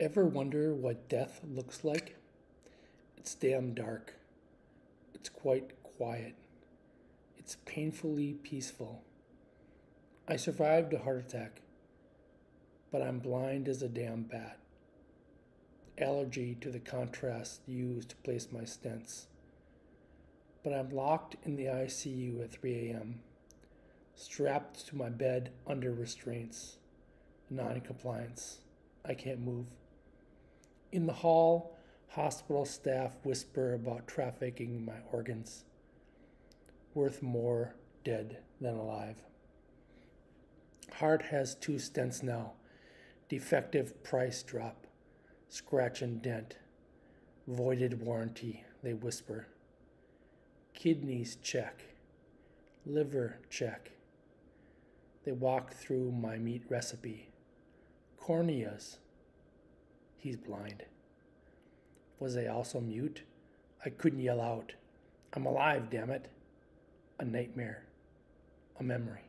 Ever wonder what death looks like? It's damn dark. It's quite quiet. It's painfully peaceful. I survived a heart attack, but I'm blind as a damn bat. Allergy to the contrast used to place my stents. But I'm locked in the ICU at 3 a.m., strapped to my bed under restraints, non compliance. I can't move. In the hall, hospital staff whisper about trafficking my organs. Worth more dead than alive. Heart has two stents now. Defective price drop. Scratch and dent. Voided warranty, they whisper. Kidneys check. Liver check. They walk through my meat recipe. Corneas. He's blind. Was I also mute? I couldn't yell out. I'm alive, damn it. A nightmare. A memory.